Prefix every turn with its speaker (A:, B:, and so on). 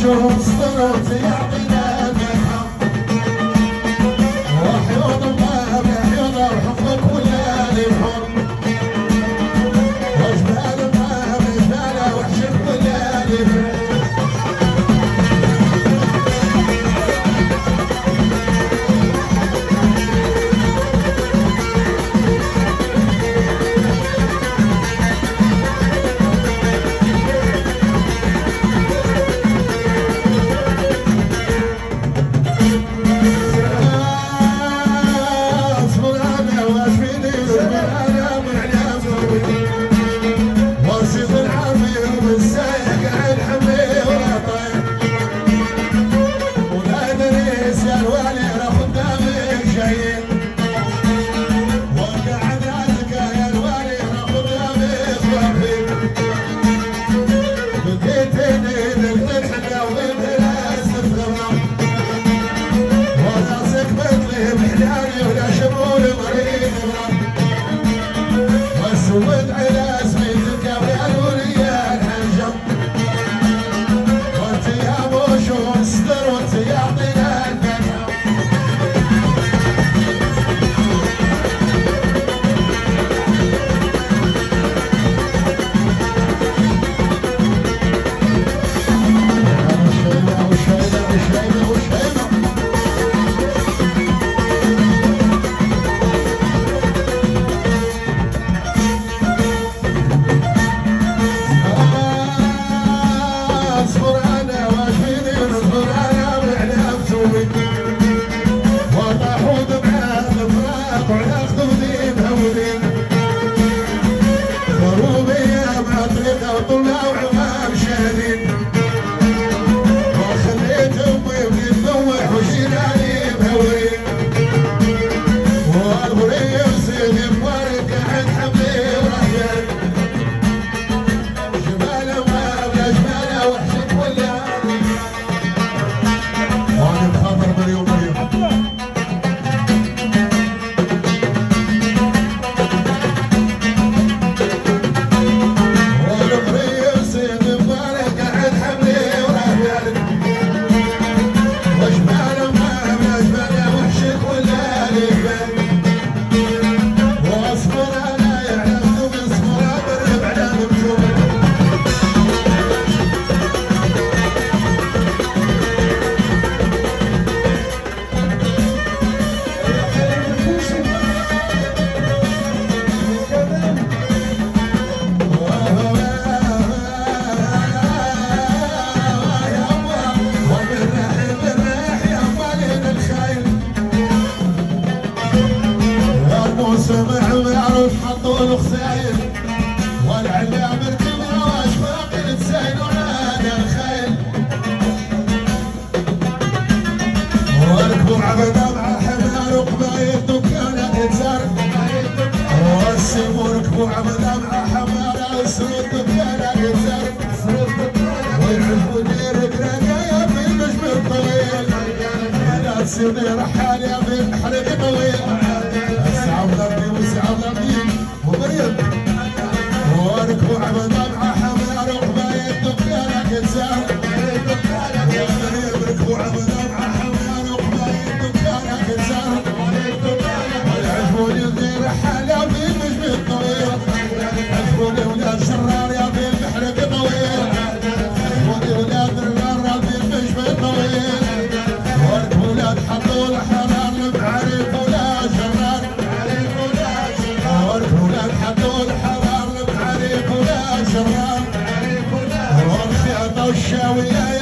A: Jones, the North, the يكون خساير والعلي عمرك مراش مع حمار وقبايل دكانة اتزار والسيمو دير قرانا يا بين مش بالطويل لا تسيبني رحال يا بين حريق طويل. shall we?